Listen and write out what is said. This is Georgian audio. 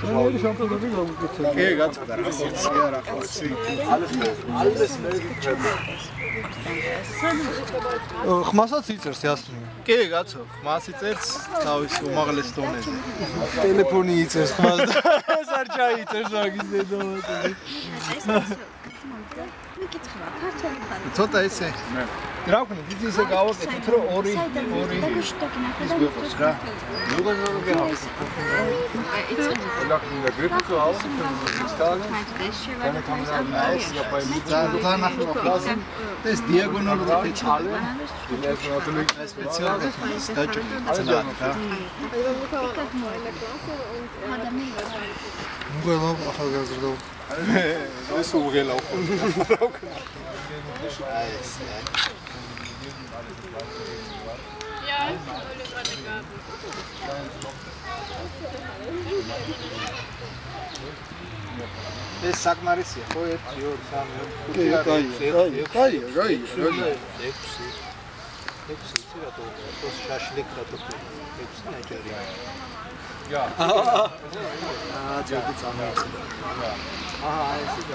შენელი შამპიონები გამიკეთე. კი, გაწყდა რა ხორცია, რა ხორცი. ალეს მე გიჩვენა. ხმასაც იწერს ასნი. კი, კაცო, ხმას იწერს თავის უმაღლეს დონეზე. ტელეფონი იწერს ხმას და ეს არ ჩაიწერს მაგის დედამიწაზე. მიკითხა, ქართველი ხარ? ცოტა ესე. მე. რა ვქნა, დიდი ისე გავაკეთეთ, რომ ორი ორი ის გვიყოს რა როგორ როგორ გეհავს. იცი გრიფიკო აუს სტალ. და ნახო ხალხი ეს დიაგონალური ფიცალე. დიაგონალური სპეციალური სტაჯი ცნა რა. მოგელა ახალგაზრდა. ეს უღელა ხო. აი ეს. ეს საკმარისია ხო 1 2 3 კაია, კაია, კაია, კაია, კაია. 6 6 იცი რა თქო ეს შაშლიკ რა თქო 6啊，就不长了。啊，是有。